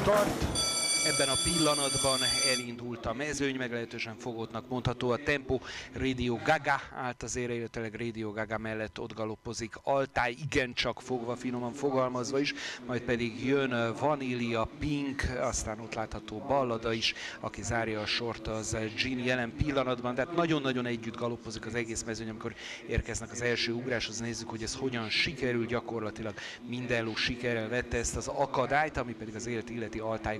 histórico. Ebben a pillanatban elindult a mezőny, meglehetősen fogótnak mondható a tempó. Radio Gaga állt az ére, illetve Radio Gaga mellett ott galoppozik Altály, igencsak fogva, finoman fogalmazva is, majd pedig jön Vanilla Pink, aztán ott látható Ballada is, aki zárja a sort az Gin jelen pillanatban, tehát nagyon-nagyon együtt galoppozik az egész mezőny, amikor érkeznek az első ugráshoz, nézzük, hogy ez hogyan sikerül, gyakorlatilag minden ló sikerrel vette ezt az akadályt, ami pedig az élet illeti Altály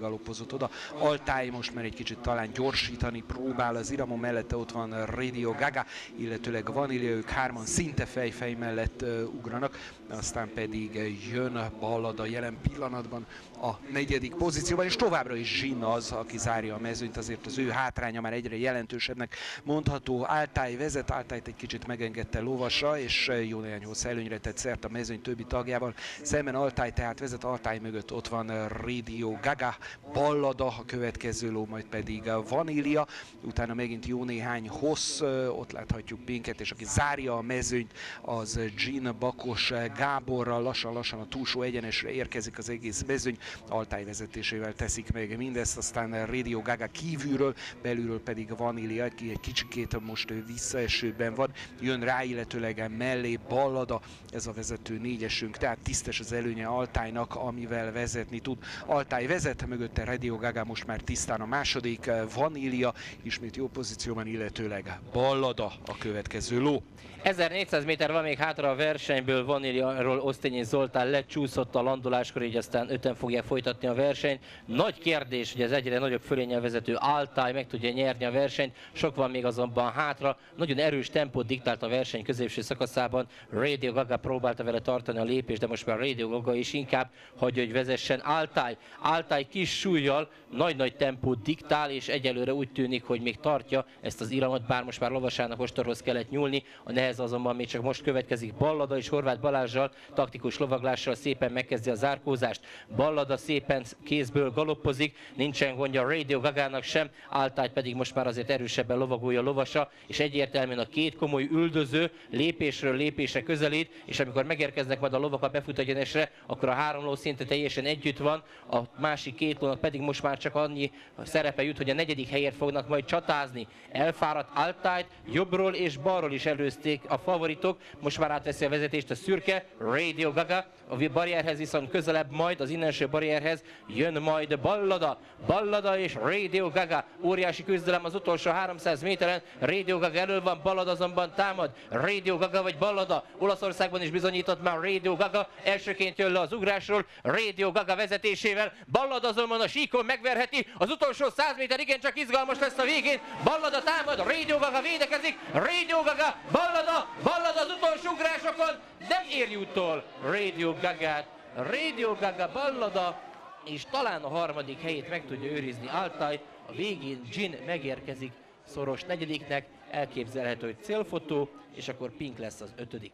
galoppozott oda. Altály most már egy kicsit talán gyorsítani próbál az Iramo mellette, ott van Radio Gaga, illetőleg Vanilla, ők hárman szinte fejfej mellett ugranak, aztán pedig jön Ballada jelen pillanatban a negyedik pozícióban, és továbbra is Zsin az, aki zárja a mezőnyt, azért az ő hátránya már egyre jelentősebbnek mondható. Altály vezet, Altályt egy kicsit megengedte lovasa, és jó néhány hossz előnyre tett szert a mezőny többi tagjával. Szemben Altály tehát vezet, Altály mögött ott van Radio Gaga, Ballada, a következő ló, majd pedig Vanília, utána megint jó néhány hossz, ott láthatjuk Pinket, és aki zárja a mezőnyt, az Jean Bakos Gáborral, lassan-lassan a túlsó egyenesre érkezik az egész mezőny, Altály vezetésével teszik meg mindezt, aztán Radio Gaga kívülről, belülről pedig Vanília, aki egy kicsikét most visszaesőben van, jön rá, illetőleg mellé Ballada, ez a vezető négyesünk, tehát tisztes az előnye Altálynak, amivel vezetni tud. Altály vezet, mögötte Radio Gaga most már tisztán a második, Vanília ismét jó pozícióban, illetőleg Ballada a következő ló. 1400 méter van még hátra a versenyből, Vaníliaról Osztényi Zoltán lecsúszott a landoláskor, így aztán öten fogják folytatni a versenyt. Nagy kérdés, hogy az egyre nagyobb fölényel vezető Altály meg tudja nyerni a versenyt, sok van még azonban hátra. Nagyon erős tempót diktált a verseny középső szakaszában. Radio Gaga próbálta vele tartani a lépést, de most már Radio Gaga is inkább hagyja, hogy vezessen Altály. Altály kis súlyjal nagy-nagy tempót diktál, és egyelőre úgy tűnik, hogy még tartja ezt az iramot, bár most már lovasának ostorhoz kellett nyúlni. A nehez azonban még csak most következik Ballada és Horváth Balázsjal, taktikus lovaglással szépen megkezdi a zárkózást. Ballada szépen kézből galoppozik, nincsen gondja Radio Gagának sem, Altály pedig most már azért erősebben lovagolja lovasa, és egyértelműen a két komoly üldöző lépésről lépésre közelít, és amikor megérkeznek majd a lovak a befutatjenesre, akkor a három ló szinte teljesen együtt van, a másik két lónak pedig most már csak annyi szerepe jut, hogy a negyedik helyért fognak majd csatázni. Elfáradt Altájt, jobbról és balról is előzték a favoritok, most már átveszi a vezetést a szürke, Radio Gaga, a barrierhez viszont közelebb majd, az innenső barrierhez jön majd Ballada, Ballada és Radio Gaga, óriási küzdelem az utolsó 300 méteren, Radio Gaga elől van, Ballada azonban támad, Radio Gaga vagy Ballada, Olaszországban is bizonyított már Radio Gaga, elsőként jön le az ugrásról, Radio Gaga vezetésével, Ballada azonban a síkon megverheti, az utolsó 100 méter igencsak izgalmas lesz a végén, Ballada támad, Radio Gaga védekezik, Radio Gaga, Ballada, Ballada az utolsó ugrásokon, nem éri utol Radio Gagát, Radio Gaga Ballada, és talán a harmadik helyét meg tudja őrizni Altaj, a végén Gin megérkezik szoros negyediknek, elképzelhető, hogy célfotó, és akkor Pink lesz az ötödik.